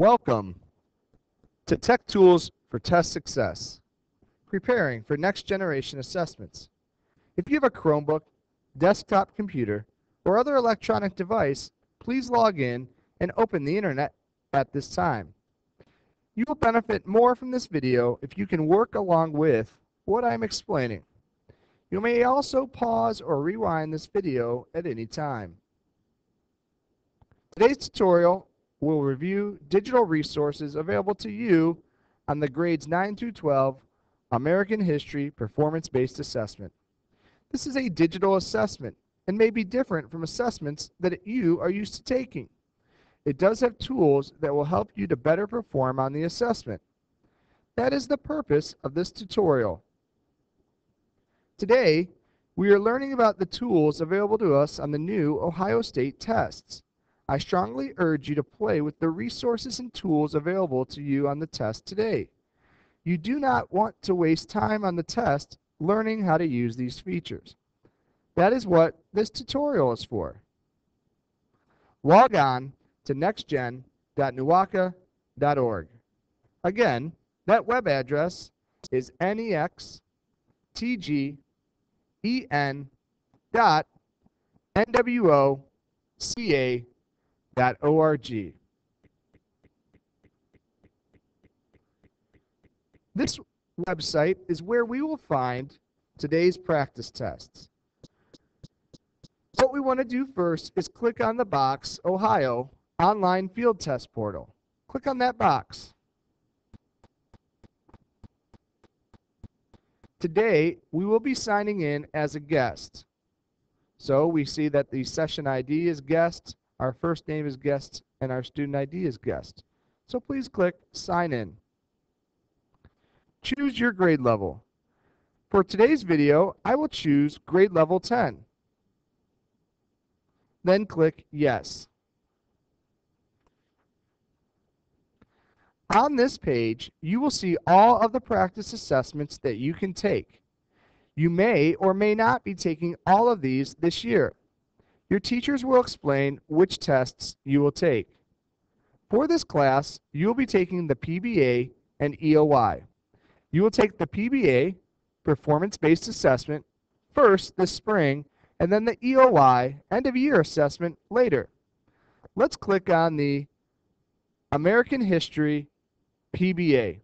Welcome to Tech Tools for Test Success, preparing for next generation assessments. If you have a Chromebook, desktop computer, or other electronic device, please log in and open the internet at this time. You will benefit more from this video if you can work along with what I'm explaining. You may also pause or rewind this video at any time. Today's tutorial will review digital resources available to you on the grades 9 through 12 American History Performance-Based Assessment. This is a digital assessment and may be different from assessments that you are used to taking. It does have tools that will help you to better perform on the assessment. That is the purpose of this tutorial. Today, we are learning about the tools available to us on the new Ohio State tests. I strongly urge you to play with the resources and tools available to you on the test today. You do not want to waste time on the test learning how to use these features. That is what this tutorial is for. Log on to nextgen.nwoca.org. Again, that web address is nextg org. This website is where we will find today's practice tests. What we want to do first is click on the box Ohio Online Field Test Portal. Click on that box. Today, we will be signing in as a guest. So we see that the session ID is guest, our first name is guest, and our student ID is guest. So please click sign in. Choose your grade level. For today's video, I will choose grade level 10. Then click yes. On this page, you will see all of the practice assessments that you can take. You may or may not be taking all of these this year. Your teachers will explain which tests you will take. For this class, you will be taking the PBA and EOI. You will take the PBA, Performance-Based Assessment, first this spring, and then the EOI, End of Year Assessment, later. Let's click on the American History PBA.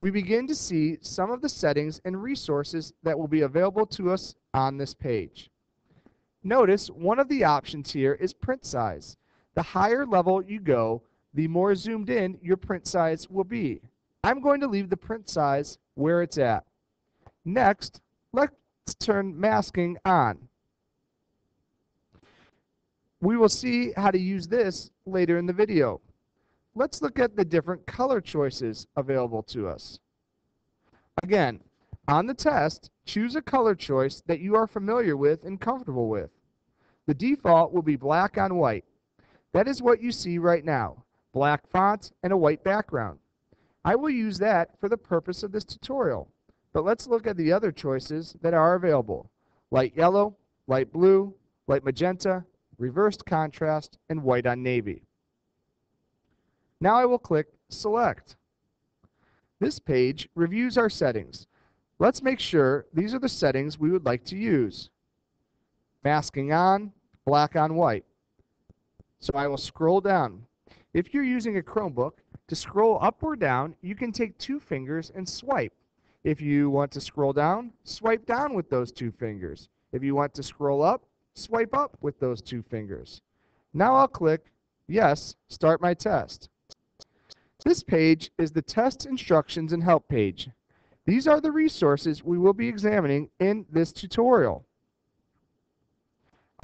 We begin to see some of the settings and resources that will be available to us on this page. Notice one of the options here is print size. The higher level you go, the more zoomed in your print size will be. I'm going to leave the print size where it's at. Next, let's turn masking on. We will see how to use this later in the video let's look at the different color choices available to us. Again, on the test, choose a color choice that you are familiar with and comfortable with. The default will be black on white. That is what you see right now, black font and a white background. I will use that for the purpose of this tutorial, but let's look at the other choices that are available. Light yellow, light blue, light magenta, reversed contrast, and white on navy. Now I will click Select. This page reviews our settings. Let's make sure these are the settings we would like to use. Masking on, black on white. So I will scroll down. If you're using a Chromebook, to scroll up or down, you can take two fingers and swipe. If you want to scroll down, swipe down with those two fingers. If you want to scroll up, swipe up with those two fingers. Now I'll click Yes, start my test. This page is the test instructions and help page. These are the resources we will be examining in this tutorial.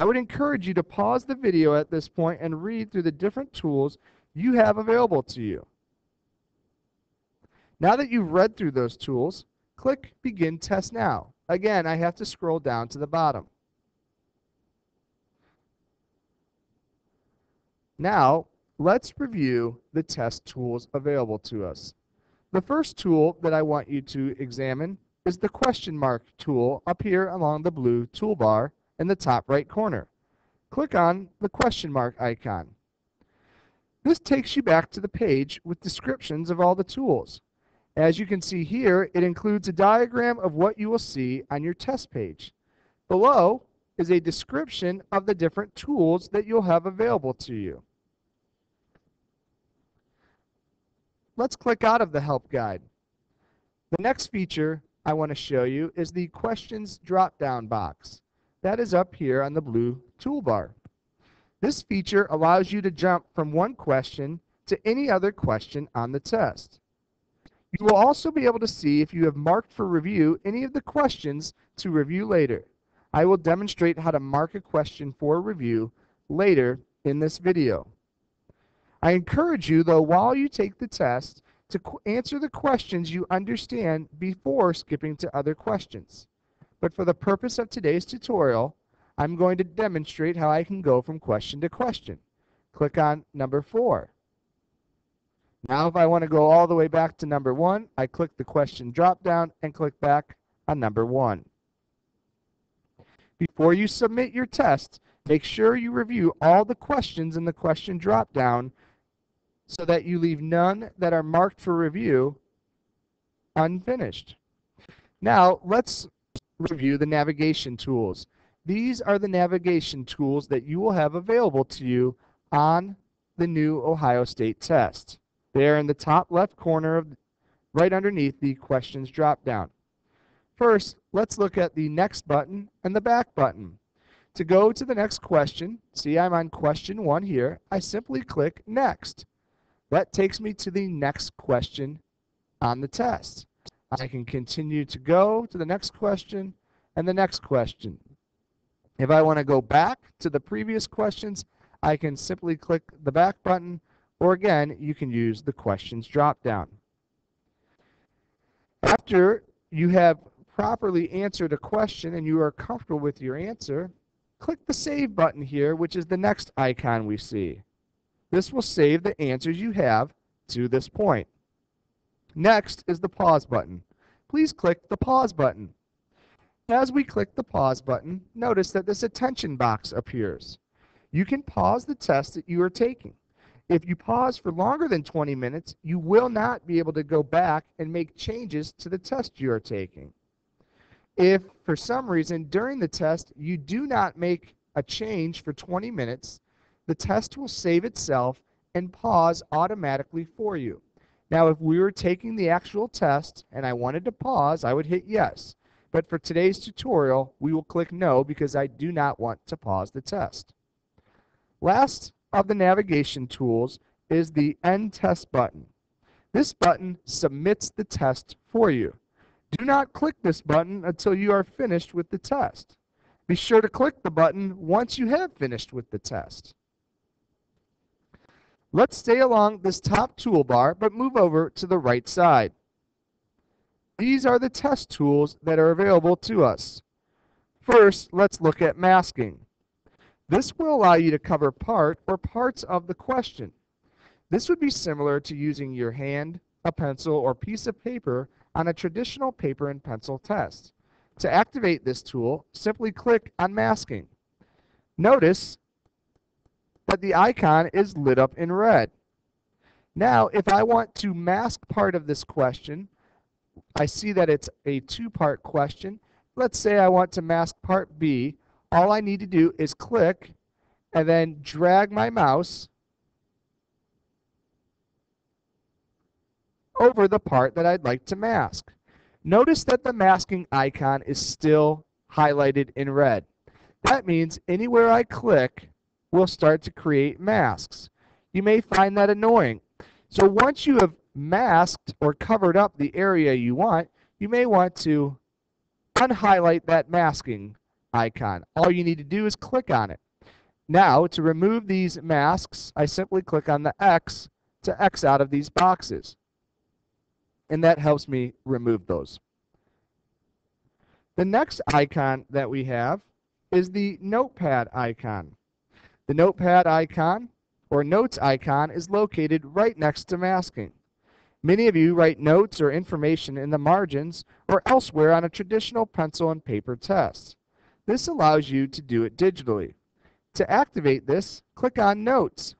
I would encourage you to pause the video at this point and read through the different tools you have available to you. Now that you've read through those tools, click Begin Test Now. Again, I have to scroll down to the bottom. Now, let's review the test tools available to us. The first tool that I want you to examine is the question mark tool up here along the blue toolbar in the top right corner. Click on the question mark icon. This takes you back to the page with descriptions of all the tools. As you can see here, it includes a diagram of what you will see on your test page. Below is a description of the different tools that you'll have available to you. Let's click out of the help guide. The next feature I want to show you is the questions drop-down box. That is up here on the blue toolbar. This feature allows you to jump from one question to any other question on the test. You will also be able to see if you have marked for review any of the questions to review later. I will demonstrate how to mark a question for review later in this video. I encourage you, though, while you take the test, to answer the questions you understand before skipping to other questions. But for the purpose of today's tutorial, I'm going to demonstrate how I can go from question to question. Click on number 4. Now if I want to go all the way back to number 1, I click the question drop down and click back on number 1. Before you submit your test, make sure you review all the questions in the question drop down so that you leave none that are marked for review unfinished. Now, let's review the navigation tools. These are the navigation tools that you will have available to you on the new Ohio State test. They are in the top left corner of right underneath the questions drop down. First, let's look at the next button and the back button. To go to the next question, see I'm on question one here, I simply click next. That takes me to the next question on the test. I can continue to go to the next question and the next question. If I want to go back to the previous questions, I can simply click the back button, or again, you can use the questions drop down. After you have properly answered a question and you are comfortable with your answer, click the Save button here, which is the next icon we see. This will save the answers you have to this point. Next is the pause button. Please click the pause button. As we click the pause button, notice that this attention box appears. You can pause the test that you are taking. If you pause for longer than 20 minutes, you will not be able to go back and make changes to the test you are taking. If, for some reason, during the test, you do not make a change for 20 minutes, the test will save itself and pause automatically for you. Now, if we were taking the actual test and I wanted to pause, I would hit yes. But for today's tutorial, we will click no because I do not want to pause the test. Last of the navigation tools is the End Test button. This button submits the test for you. Do not click this button until you are finished with the test. Be sure to click the button once you have finished with the test. Let's stay along this top toolbar, but move over to the right side. These are the test tools that are available to us. First, let's look at masking. This will allow you to cover part or parts of the question. This would be similar to using your hand, a pencil, or piece of paper on a traditional paper and pencil test. To activate this tool, simply click on masking. Notice the icon is lit up in red. Now, if I want to mask part of this question, I see that it's a two-part question. Let's say I want to mask part B. All I need to do is click and then drag my mouse over the part that I'd like to mask. Notice that the masking icon is still highlighted in red. That means anywhere I click, will start to create masks. You may find that annoying. So once you have masked or covered up the area you want, you may want to unhighlight that masking icon. All you need to do is click on it. Now, to remove these masks, I simply click on the X to X out of these boxes. And that helps me remove those. The next icon that we have is the notepad icon. The notepad icon or notes icon is located right next to masking. Many of you write notes or information in the margins or elsewhere on a traditional pencil and paper test. This allows you to do it digitally. To activate this, click on Notes.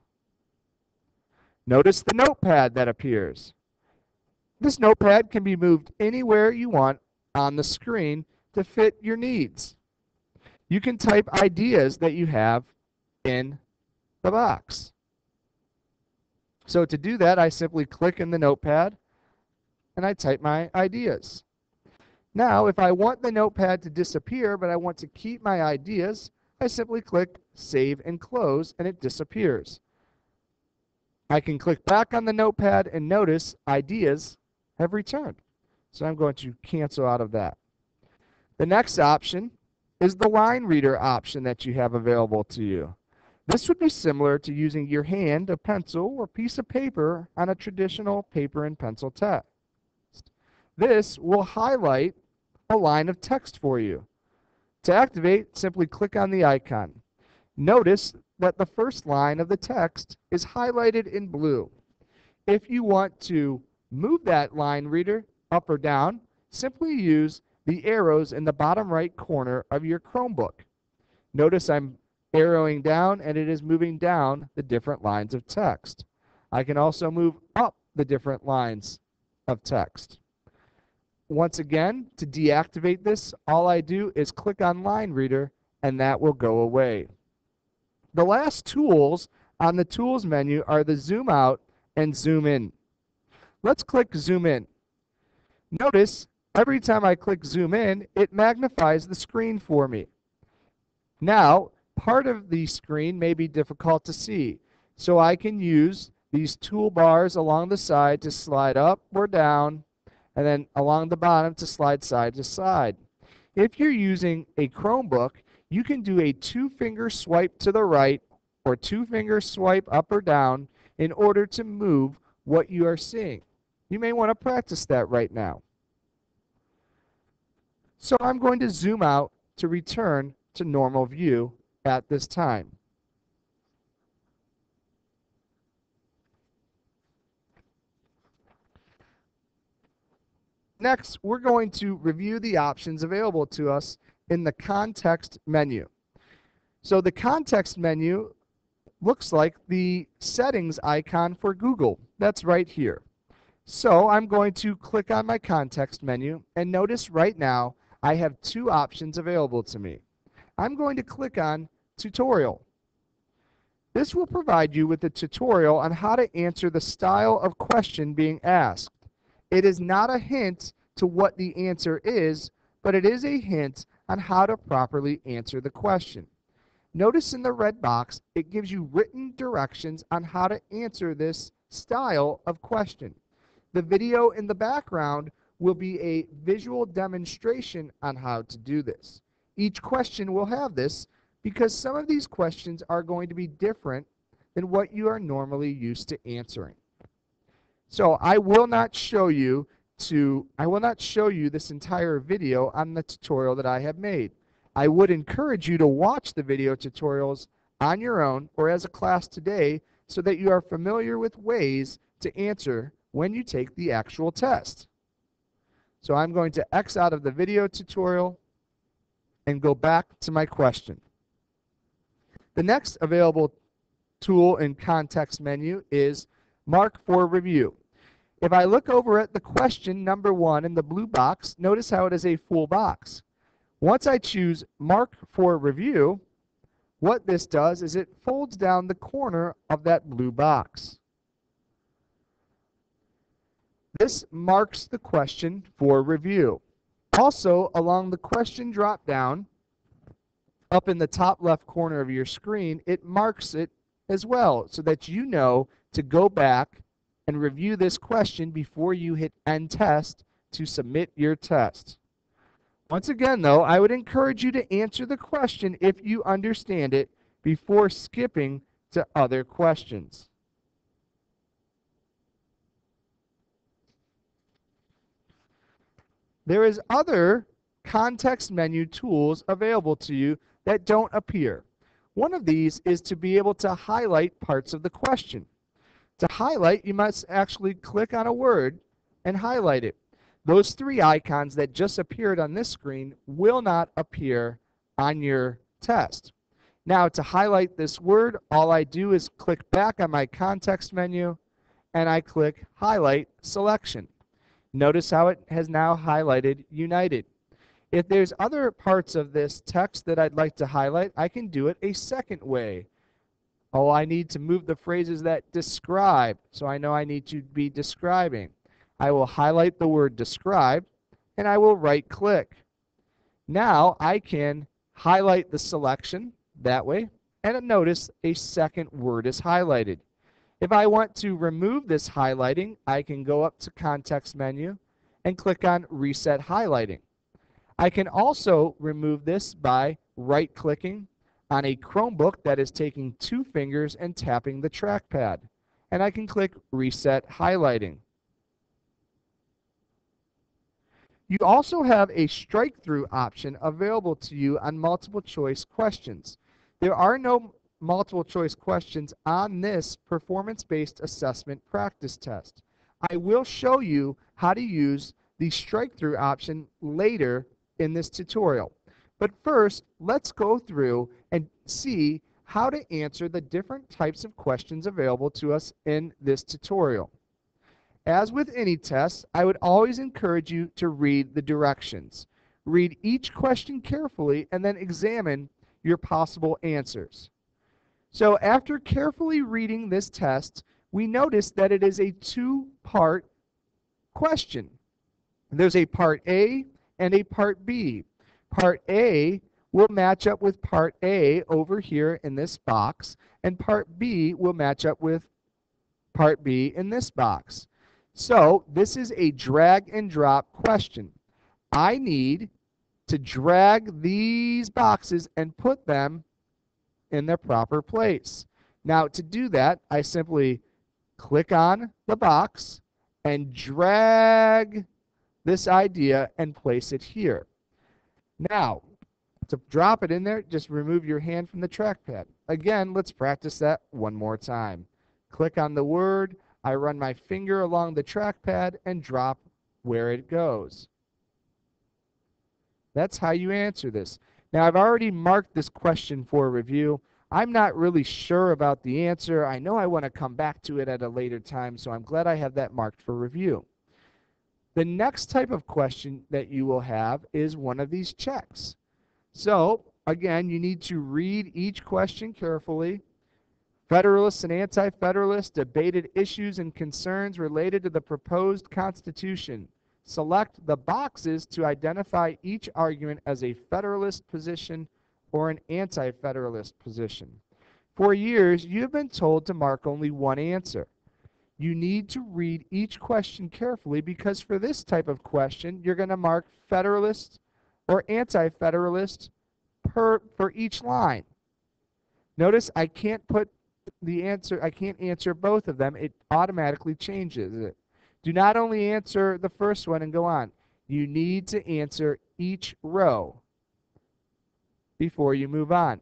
Notice the notepad that appears. This notepad can be moved anywhere you want on the screen to fit your needs. You can type ideas that you have in the box. So to do that, I simply click in the notepad and I type my ideas. Now, if I want the notepad to disappear, but I want to keep my ideas, I simply click Save and Close, and it disappears. I can click back on the notepad and notice ideas have returned. So I'm going to cancel out of that. The next option is the line reader option that you have available to you. This would be similar to using your hand, a pencil, or piece of paper on a traditional paper and pencil test. This will highlight a line of text for you. To activate, simply click on the icon. Notice that the first line of the text is highlighted in blue. If you want to move that line reader up or down, simply use the arrows in the bottom right corner of your Chromebook. Notice I'm arrowing down and it is moving down the different lines of text. I can also move up the different lines of text. Once again, to deactivate this, all I do is click on Line Reader and that will go away. The last tools on the Tools menu are the Zoom Out and Zoom In. Let's click Zoom In. Notice every time I click Zoom In, it magnifies the screen for me. Now, part of the screen may be difficult to see, so I can use these toolbars along the side to slide up or down and then along the bottom to slide side to side. If you're using a Chromebook, you can do a two finger swipe to the right or two finger swipe up or down in order to move what you are seeing. You may want to practice that right now. So I'm going to zoom out to return to normal view at this time. Next, we're going to review the options available to us in the context menu. So the context menu looks like the settings icon for Google. That's right here. So I'm going to click on my context menu and notice right now I have two options available to me. I'm going to click on tutorial. This will provide you with a tutorial on how to answer the style of question being asked. It is not a hint to what the answer is, but it is a hint on how to properly answer the question. Notice in the red box, it gives you written directions on how to answer this style of question. The video in the background will be a visual demonstration on how to do this. Each question will have this because some of these questions are going to be different than what you are normally used to answering. So I will not show you to I will not show you this entire video on the tutorial that I have made. I would encourage you to watch the video tutorials on your own or as a class today so that you are familiar with ways to answer when you take the actual test. So I'm going to X out of the video tutorial and go back to my question. The next available tool in context menu is Mark for Review. If I look over at the question number one in the blue box, notice how it is a full box. Once I choose Mark for Review, what this does is it folds down the corner of that blue box. This marks the question for review. Also, along the question drop down, up in the top left corner of your screen, it marks it as well so that you know to go back and review this question before you hit end test to submit your test. Once again, though, I would encourage you to answer the question if you understand it before skipping to other questions. There is other context menu tools available to you that don't appear. One of these is to be able to highlight parts of the question. To highlight, you must actually click on a word and highlight it. Those three icons that just appeared on this screen will not appear on your test. Now, to highlight this word, all I do is click back on my context menu, and I click Highlight Selection. Notice how it has now highlighted United. If there's other parts of this text that I'd like to highlight, I can do it a second way. Oh, I need to move the phrases that describe, so I know I need to be describing. I will highlight the word describe, and I will right click. Now I can highlight the selection that way, and notice a second word is highlighted. If I want to remove this highlighting, I can go up to context menu and click on reset highlighting. I can also remove this by right clicking on a Chromebook that is taking two fingers and tapping the trackpad. And I can click reset highlighting. You also have a strike through option available to you on multiple choice questions. There are no multiple choice questions on this performance-based assessment practice test. I will show you how to use the strike-through option later in this tutorial. But first, let's go through and see how to answer the different types of questions available to us in this tutorial. As with any test, I would always encourage you to read the directions. Read each question carefully and then examine your possible answers. So after carefully reading this test, we notice that it is a two-part question. There's a part A and a part B. Part A will match up with part A over here in this box, and part B will match up with part B in this box. So this is a drag and drop question. I need to drag these boxes and put them in their proper place. Now to do that, I simply click on the box and drag this idea and place it here. Now, to drop it in there, just remove your hand from the trackpad. Again, let's practice that one more time. Click on the word, I run my finger along the trackpad and drop where it goes. That's how you answer this. Now, I've already marked this question for review. I'm not really sure about the answer. I know I want to come back to it at a later time, so I'm glad I have that marked for review. The next type of question that you will have is one of these checks. So, again, you need to read each question carefully. Federalists and Anti-Federalists debated issues and concerns related to the proposed Constitution. Select the boxes to identify each argument as a Federalist position or an anti-federalist position. For years, you have been told to mark only one answer. You need to read each question carefully because for this type of question, you're going to mark federalist or anti-federalist per for each line. Notice I can't put the answer I can't answer both of them. It automatically changes it. Do not only answer the first one and go on. You need to answer each row before you move on.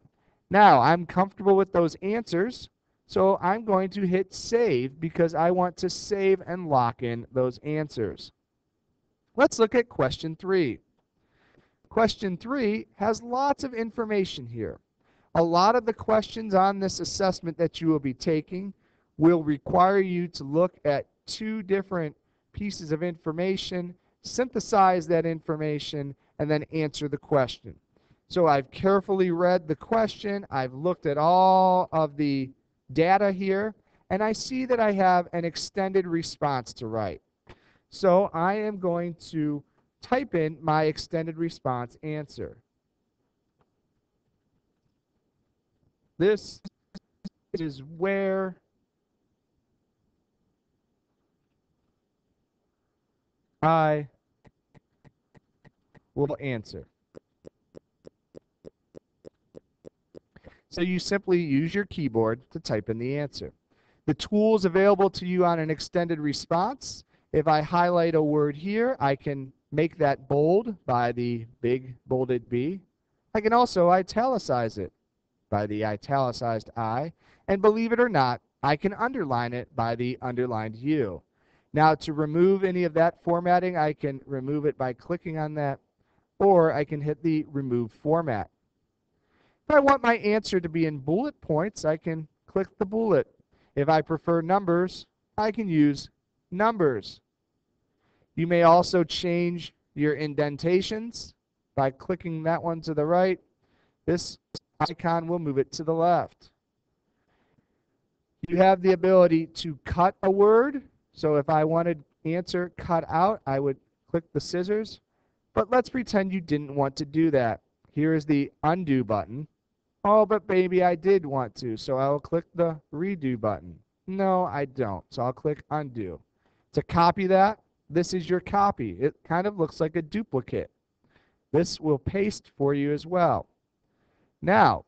Now, I'm comfortable with those answers, so I'm going to hit save because I want to save and lock in those answers. Let's look at question three. Question three has lots of information here. A lot of the questions on this assessment that you will be taking will require you to look at two different pieces of information, synthesize that information, and then answer the question. So I've carefully read the question. I've looked at all of the data here, and I see that I have an extended response to write. So I am going to type in my extended response answer. This is where I will answer. So you simply use your keyboard to type in the answer. The tools available to you on an extended response, if I highlight a word here, I can make that bold by the big bolded B. I can also italicize it by the italicized I. And believe it or not, I can underline it by the underlined U. Now to remove any of that formatting, I can remove it by clicking on that, or I can hit the remove format. If I want my answer to be in bullet points, I can click the bullet. If I prefer numbers, I can use numbers. You may also change your indentations by clicking that one to the right. This icon will move it to the left. You have the ability to cut a word. So if I wanted answer cut out, I would click the scissors. But let's pretend you didn't want to do that. Here is the undo button. Oh, but maybe I did want to, so I will click the redo button. No, I don't, so I'll click undo. To copy that, this is your copy. It kind of looks like a duplicate. This will paste for you as well. Now,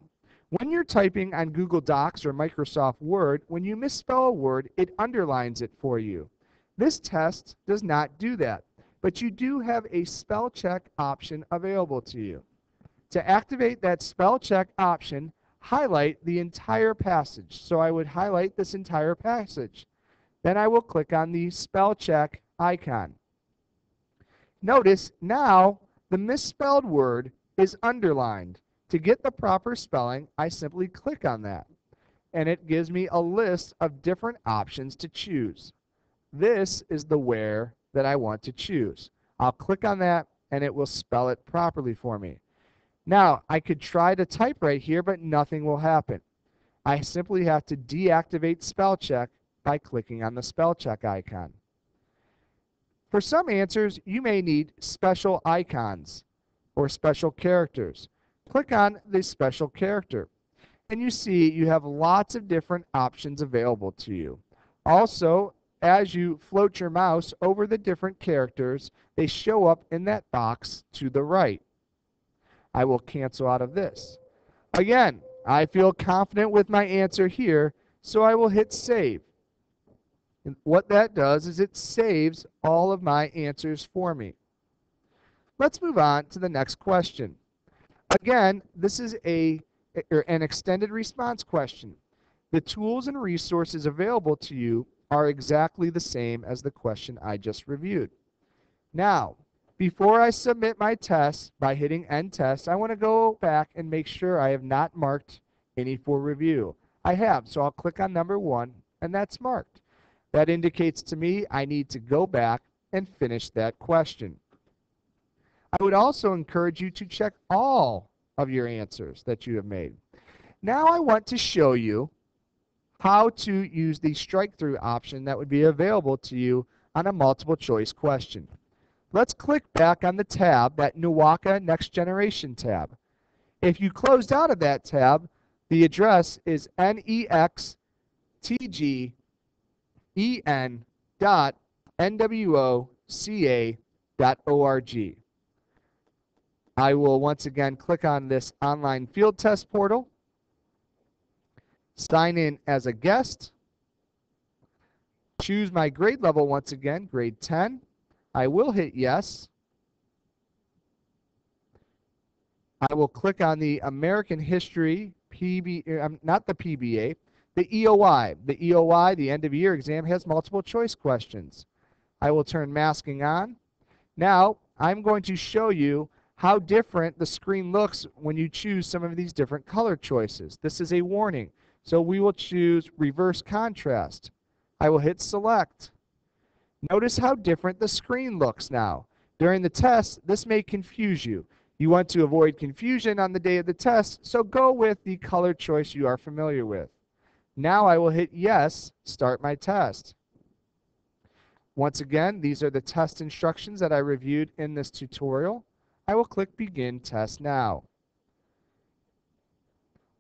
when you're typing on Google Docs or Microsoft Word, when you misspell a word, it underlines it for you. This test does not do that, but you do have a spell check option available to you. To activate that spell check option, highlight the entire passage. So I would highlight this entire passage. Then I will click on the spell check icon. Notice now the misspelled word is underlined. To get the proper spelling, I simply click on that. And it gives me a list of different options to choose. This is the where that I want to choose. I'll click on that and it will spell it properly for me. Now, I could try to type right here, but nothing will happen. I simply have to deactivate spell check by clicking on the spell check icon. For some answers, you may need special icons or special characters. Click on the special character, and you see you have lots of different options available to you. Also, as you float your mouse over the different characters, they show up in that box to the right. I will cancel out of this. Again, I feel confident with my answer here, so I will hit save. And what that does is it saves all of my answers for me. Let's move on to the next question. Again, this is a an extended response question. The tools and resources available to you are exactly the same as the question I just reviewed. Now, before I submit my test by hitting End Test, I want to go back and make sure I have not marked any for review. I have, so I'll click on number one, and that's marked. That indicates to me I need to go back and finish that question. I would also encourage you to check all of your answers that you have made. Now I want to show you how to use the strike through option that would be available to you on a multiple choice question. Let's click back on the tab, that NWOCA Next Generation tab. If you closed out of that tab, the address is nextgen.nwoca.org. I will once again click on this online field test portal, sign in as a guest, choose my grade level once again, grade 10, I will hit yes. I will click on the American History PB, um, not the PBA, the EOI. The EOI, the end of year exam, has multiple choice questions. I will turn masking on. Now, I'm going to show you how different the screen looks when you choose some of these different color choices. This is a warning. So we will choose reverse contrast. I will hit select. Notice how different the screen looks now. During the test, this may confuse you. You want to avoid confusion on the day of the test, so go with the color choice you are familiar with. Now I will hit yes, start my test. Once again, these are the test instructions that I reviewed in this tutorial. I will click begin test now.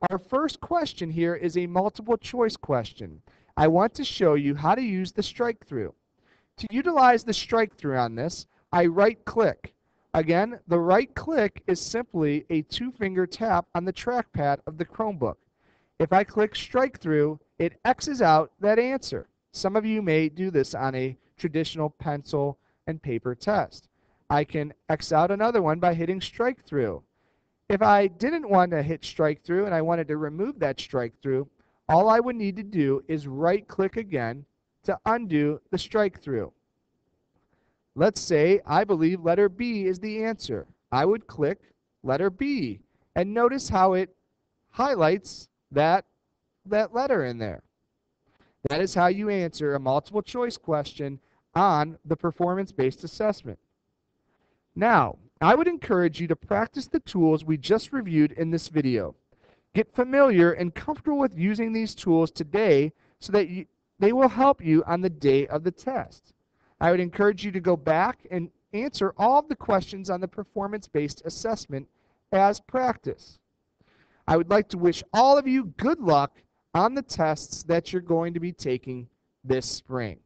Our first question here is a multiple choice question. I want to show you how to use the strike through. To utilize the strike through on this, I right click. Again, the right click is simply a two finger tap on the trackpad of the Chromebook. If I click strike through, it X's out that answer. Some of you may do this on a traditional pencil and paper test. I can X out another one by hitting strike through. If I didn't want to hit strike through and I wanted to remove that strike through, all I would need to do is right click again to undo the strike through. Let's say I believe letter B is the answer. I would click letter B and notice how it highlights that, that letter in there. That is how you answer a multiple choice question on the performance-based assessment. Now, I would encourage you to practice the tools we just reviewed in this video. Get familiar and comfortable with using these tools today so that you, they will help you on the day of the test. I would encourage you to go back and answer all of the questions on the performance-based assessment as practice. I would like to wish all of you good luck on the tests that you're going to be taking this spring.